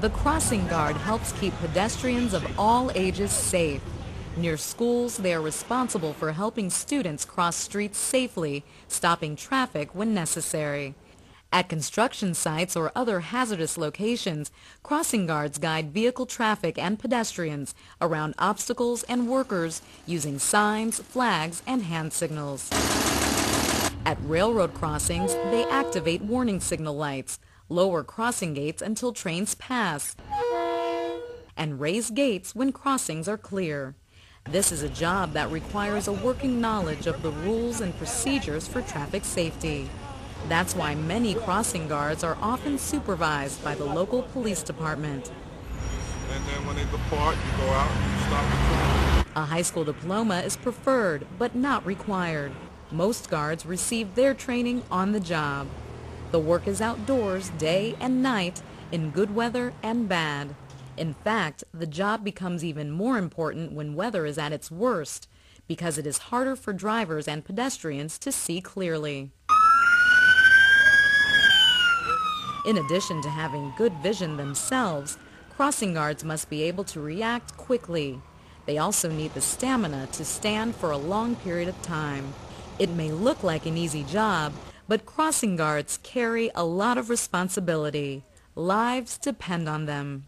The crossing guard helps keep pedestrians of all ages safe. Near schools, they are responsible for helping students cross streets safely, stopping traffic when necessary. At construction sites or other hazardous locations, crossing guards guide vehicle traffic and pedestrians around obstacles and workers using signs, flags, and hand signals. At railroad crossings, they activate warning signal lights, lower crossing gates until trains pass, and raise gates when crossings are clear. This is a job that requires a working knowledge of the rules and procedures for traffic safety. That's why many crossing guards are often supervised by the local police department. And then when they depart, you go out and you stop the. A high school diploma is preferred, but not required. Most guards receive their training on the job. The work is outdoors day and night, in good weather and bad. In fact, the job becomes even more important when weather is at its worst, because it is harder for drivers and pedestrians to see clearly. In addition to having good vision themselves, crossing guards must be able to react quickly. They also need the stamina to stand for a long period of time. It may look like an easy job, but crossing guards carry a lot of responsibility. Lives depend on them.